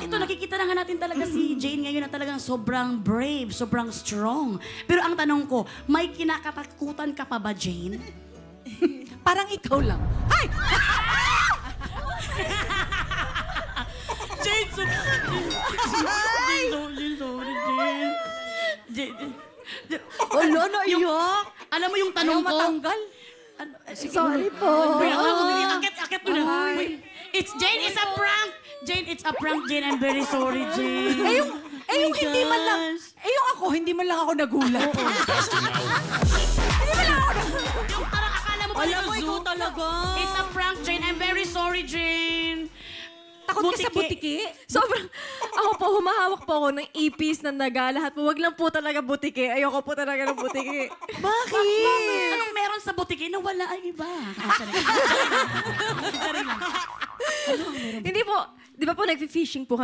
Ito, nakikita na nga natin talaga si Jane ngayon na talagang sobrang brave, sobrang strong. Pero ang tanong ko, may kinakatakutan ka pa ba, Jane? Parang ikaw lang. Ay! Jane, so, Jane, Jane, Jane, sorry, Jane. Jane, Jane. Wala na iyak. Alam mo yung tanong Ayaw ko? matanggal. Ano, Sorry po. Wait, ako, akit mo na. Wait. It's Jane, it's a prank. Jane, it's a prank, Jane. I'm very sorry, Jane. Eh yung, eh yung my hindi man lang, gosh. eh yung ako, hindi man lang ako nagulat. hindi man lang ako nagulat. Yung parang akala mo pa Alam mo, yung ikaw zoo. talaga. It's a prank, Jane. I'm very sorry, Jane. Takot ka sa butiki? Sobrang, ako po, humahawak po ako ng ipis ng daga. Lahat po, wag lang po talaga butiki. Ayoko po talaga ng butiki. Bakit? Anong meron sa butiki na wala ay iba? Hindi po, di ba po nag-fishing po kami?